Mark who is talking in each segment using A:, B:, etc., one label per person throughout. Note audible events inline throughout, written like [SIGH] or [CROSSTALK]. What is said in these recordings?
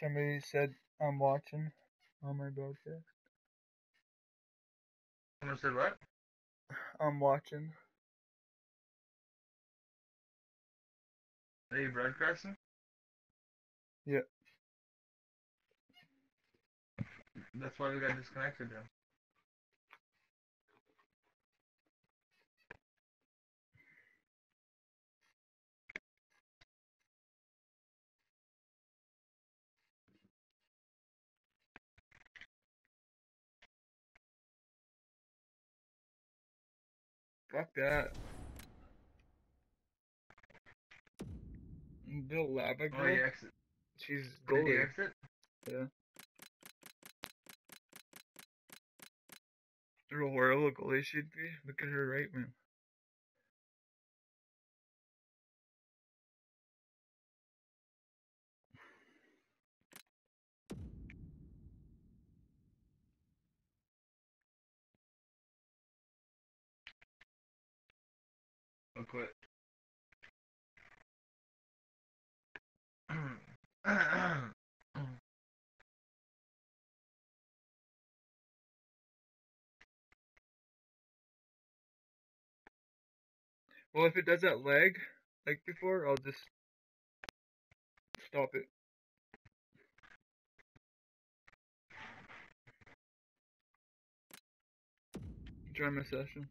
A: Somebody said I'm watching on my broadcast.
B: Someone said what?
A: I'm watching.
B: Are you broadcasting?
A: Yeah.
B: That's why we got disconnected then.
A: Fuck that. Bill Lava
B: Oh, you exit.
A: She's goalie.
B: exit?
A: Yeah. Real horrible goalie she'd be. Look at her right wing.
B: Quit.
A: Well, if it does that leg like before, I'll just stop it. Join my session.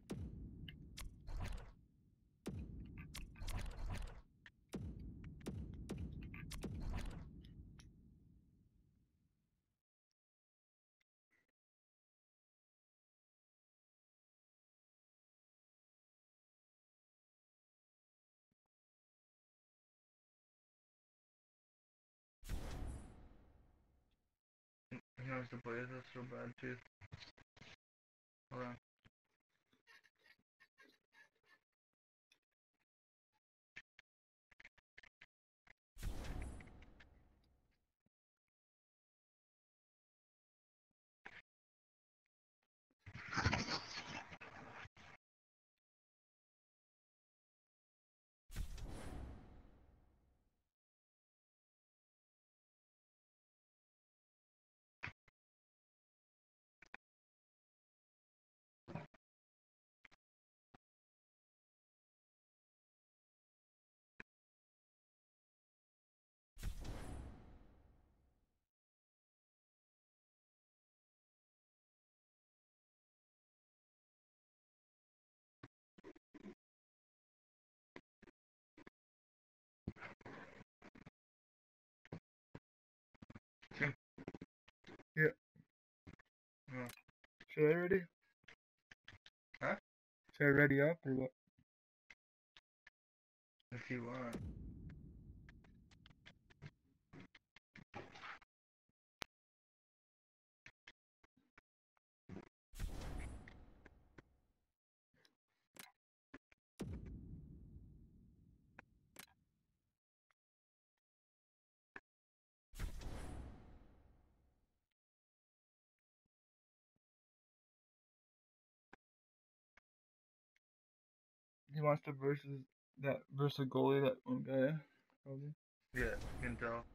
B: He wants to play with so bad too. Hold on.
A: Should I ready?
B: Huh?
A: Should I ready up or what?
B: If you want.
A: He wants to versus that versus goalie that one guy. Probably.
B: Yeah, you can tell.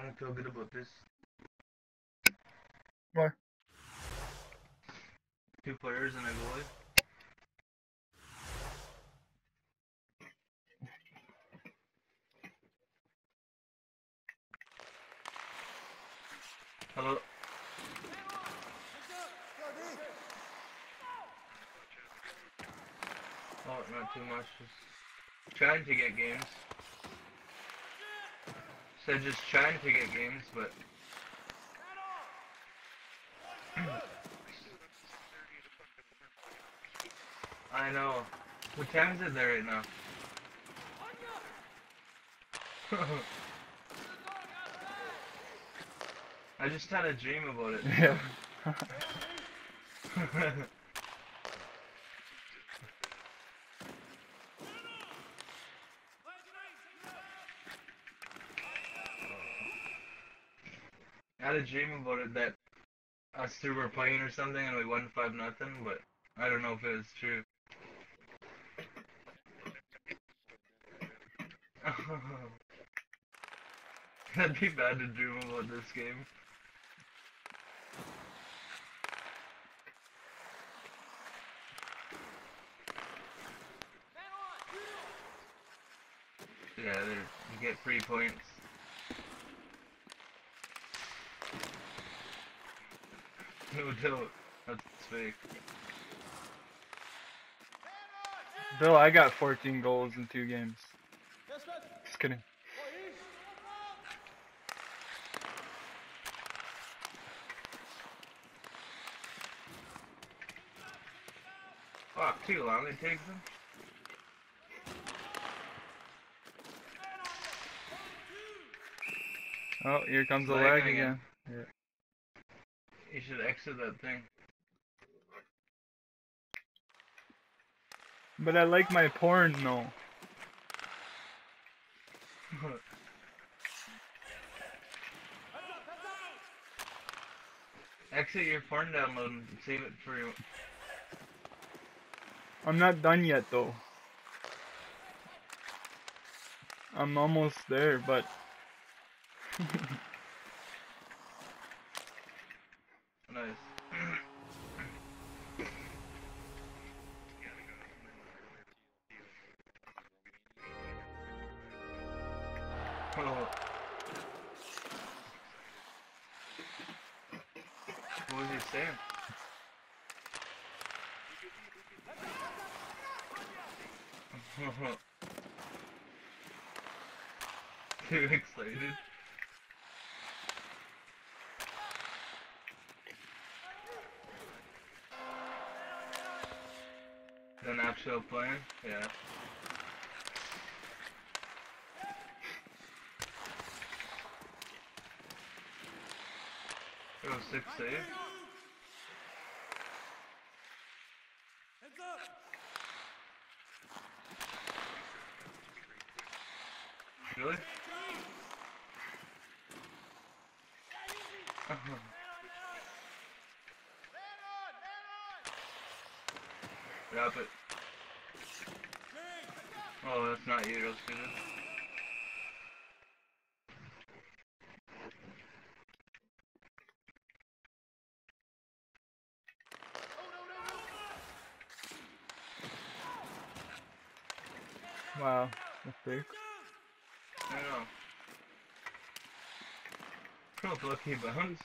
B: I don't feel good about this.
A: Why?
B: Two players and a goalie. Hello. Oh, not too much. Just trying to get games. They're just trying to get games, but... [CLEARS THROAT] I know. What time is it there right now? [LAUGHS] I just had a dream about it.
A: Yeah. [LAUGHS] [LAUGHS]
B: I had a dream about it that us two were playing or something and we won five nothing, but I don't know if it was true. [LAUGHS] That'd be bad to dream about this game. Yeah, you get three points. No doubt. That's fake.
A: Bill, I got 14 goals in two games. Just kidding.
B: Fuck, too long it takes them.
A: Oh, here comes the lag
B: again.
A: again.
B: You should exit that thing.
A: But I like my porn, no. [LAUGHS]
B: exit your porn download and save it for you.
A: I'm not done yet, though. I'm almost there, but [LAUGHS]
B: Nice. What was he saying? [LAUGHS] [LAUGHS] Too excited. The actual plan? Yeah. Oh, six save? Really? [LAUGHS] Wrap it. Oh, that's not you, that's good.
A: wow, that's big.
B: I know. Oh, lucky bounce.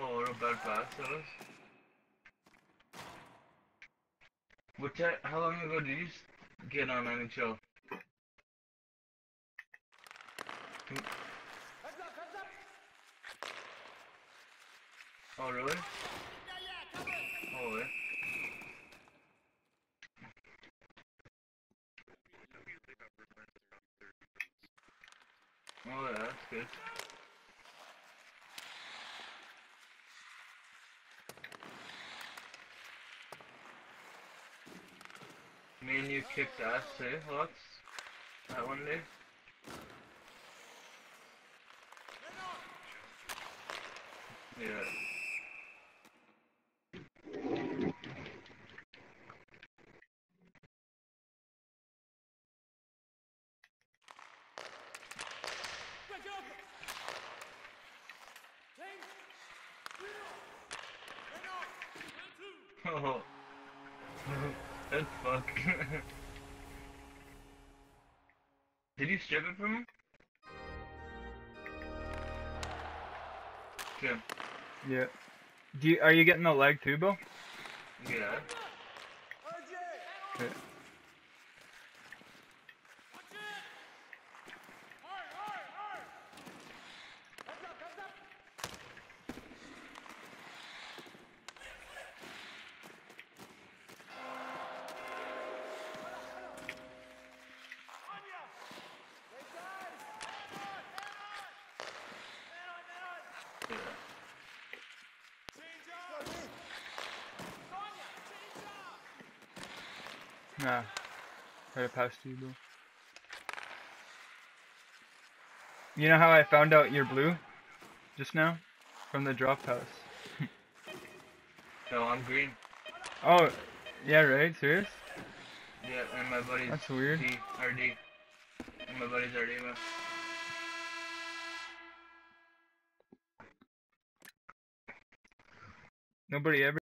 B: Oh, real bad pass, that was. Which, I, how long ago did you get on NHL? Oh, really? Oh, Holy. Oh, yeah, that's good. You kicked ass eh? too, lots. That one day. Yeah. [LAUGHS] Oh. [LAUGHS] That's fuck. [LAUGHS] Did you strip it from him? Jim.
A: Yeah. Do you, are you getting the leg too, Bill?
B: Yeah.
A: Okay. Nah. Right past you, bro. You know how I found out you're blue? Just now? From the drop house. [LAUGHS]
B: No, I'm green.
A: Oh, yeah, right? Serious?
B: Yeah, and my buddy's
A: That's weird.
B: D, RD. And my buddy's RD, man.
A: Nobody ever